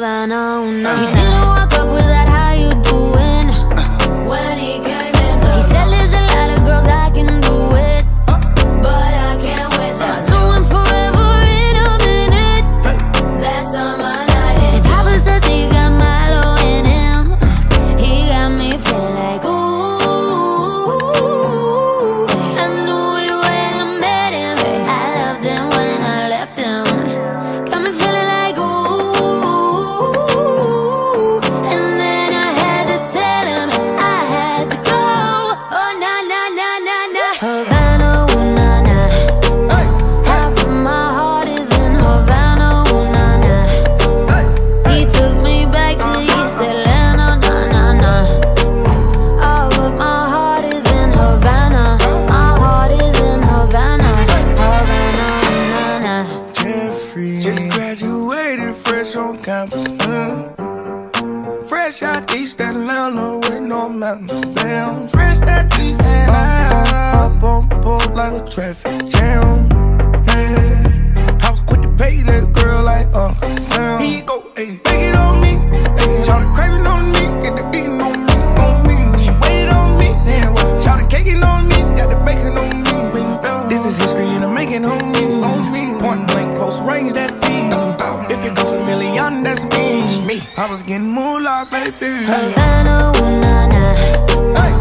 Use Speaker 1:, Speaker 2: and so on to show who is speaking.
Speaker 1: Havana, ooh, nah. He didn't walk up with that,
Speaker 2: campus. mm. Fresh out East Atlanta with no mountains. Damn, fresh out East Atlanta. Up on board like a traffic jam. Yeah. I was quick to pay that girl like Uncle Sam. You go, ayy, take it on me. Ayy, shout the craving on me, get the beating on me, on me. She waited on me, well, shout the caking on me, got the bacon on me. This is history and I'm making me, on me. Point blank, close range, that I was getting moolah, baby.
Speaker 1: Havana, ooh, nah, nah. Hey.